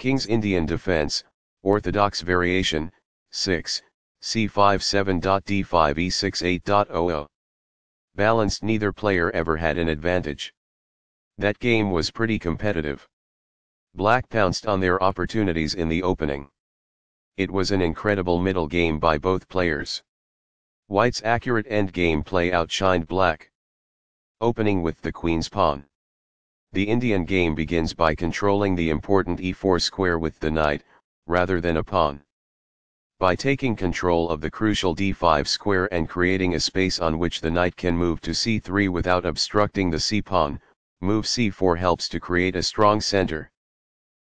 King's Indian Defense, Orthodox Variation, 6, c57.d5e68.00. Balanced neither player ever had an advantage. That game was pretty competitive. Black pounced on their opportunities in the opening. It was an incredible middle game by both players. White's accurate endgame play outshined Black. Opening with the Queen's Pawn. The Indian game begins by controlling the important e4 square with the knight, rather than a pawn. By taking control of the crucial d5 square and creating a space on which the knight can move to c3 without obstructing the c-pawn, move c4 helps to create a strong center.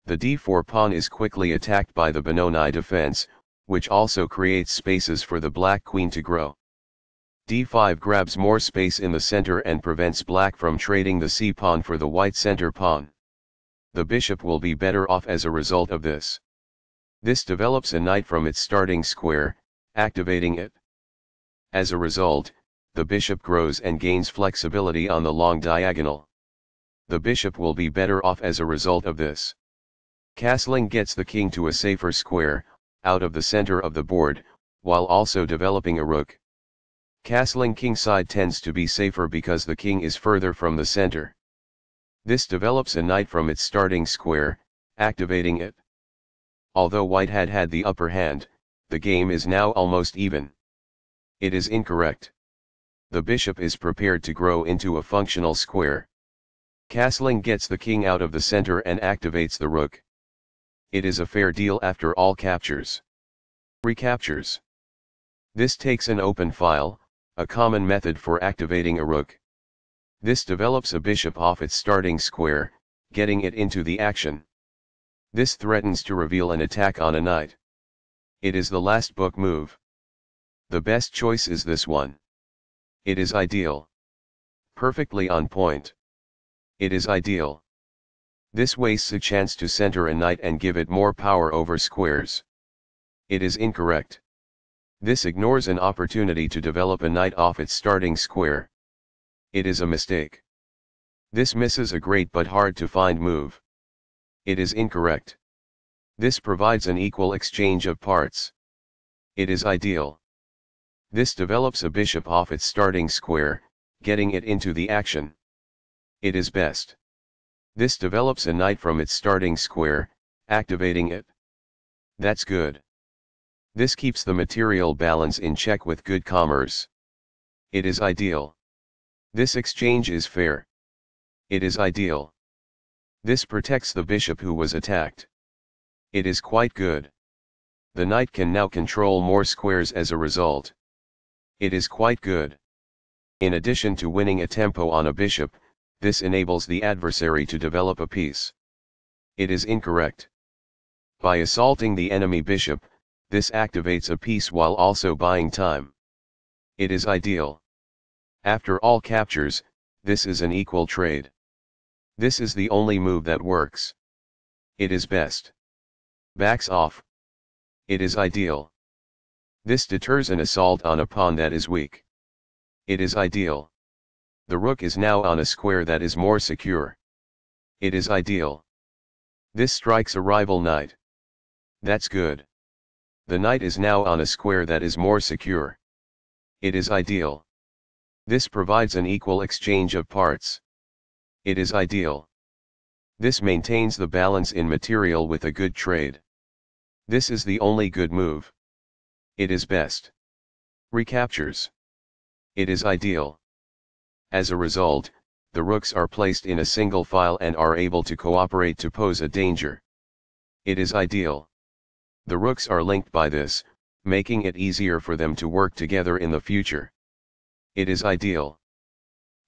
The d4 pawn is quickly attacked by the Benoni defense, which also creates spaces for the black queen to grow. D5 grabs more space in the center and prevents black from trading the c-pawn for the white center pawn. The bishop will be better off as a result of this. This develops a knight from its starting square, activating it. As a result, the bishop grows and gains flexibility on the long diagonal. The bishop will be better off as a result of this. Castling gets the king to a safer square, out of the center of the board, while also developing a rook. Castling kingside tends to be safer because the king is further from the center. This develops a knight from its starting square, activating it. Although white had had the upper hand, the game is now almost even. It is incorrect. The bishop is prepared to grow into a functional square. Castling gets the king out of the center and activates the rook. It is a fair deal after all captures. Recaptures. This takes an open file, a common method for activating a rook. This develops a bishop off its starting square, getting it into the action. This threatens to reveal an attack on a knight. It is the last book move. The best choice is this one. It is ideal. Perfectly on point. It is ideal. This wastes a chance to center a knight and give it more power over squares. It is incorrect. This ignores an opportunity to develop a knight off its starting square. It is a mistake. This misses a great but hard to find move. It is incorrect. This provides an equal exchange of parts. It is ideal. This develops a bishop off its starting square, getting it into the action. It is best. This develops a knight from its starting square, activating it. That's good. This keeps the material balance in check with good commerce. It is ideal. This exchange is fair. It is ideal. This protects the bishop who was attacked. It is quite good. The knight can now control more squares as a result. It is quite good. In addition to winning a tempo on a bishop, this enables the adversary to develop a piece. It is incorrect. By assaulting the enemy bishop, this activates a piece while also buying time. It is ideal. After all captures, this is an equal trade. This is the only move that works. It is best. Backs off. It is ideal. This deters an assault on a pawn that is weak. It is ideal. The rook is now on a square that is more secure. It is ideal. This strikes a rival knight. That's good. The knight is now on a square that is more secure. It is ideal. This provides an equal exchange of parts. It is ideal. This maintains the balance in material with a good trade. This is the only good move. It is best. Recaptures. It is ideal. As a result, the rooks are placed in a single file and are able to cooperate to pose a danger. It is ideal. The rooks are linked by this, making it easier for them to work together in the future. It is ideal.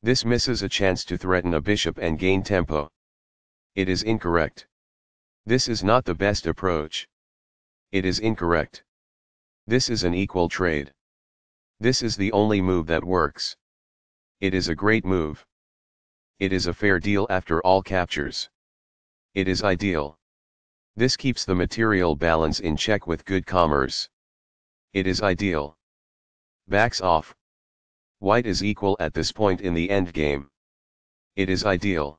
This misses a chance to threaten a bishop and gain tempo. It is incorrect. This is not the best approach. It is incorrect. This is an equal trade. This is the only move that works. It is a great move. It is a fair deal after all captures. It is ideal. This keeps the material balance in check with good commerce. It is ideal. Backs off. White is equal at this point in the endgame. It is ideal.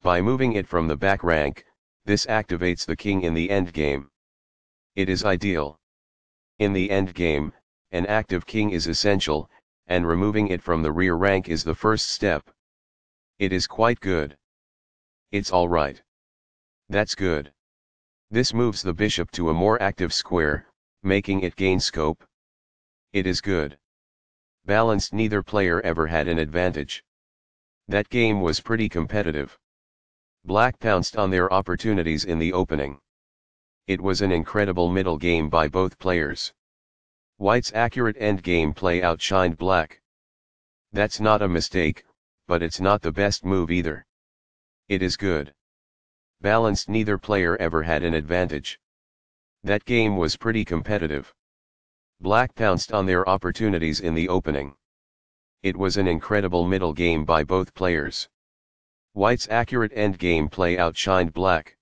By moving it from the back rank, this activates the king in the endgame. It is ideal. In the endgame, an active king is essential, and removing it from the rear rank is the first step. It is quite good. It's alright. That's good. This moves the bishop to a more active square, making it gain scope. It is good. Balanced neither player ever had an advantage. That game was pretty competitive. Black pounced on their opportunities in the opening. It was an incredible middle game by both players. White's accurate endgame play outshined black. That's not a mistake, but it's not the best move either. It is good. Balanced neither player ever had an advantage. That game was pretty competitive. Black pounced on their opportunities in the opening. It was an incredible middle game by both players. White's accurate endgame play outshined black.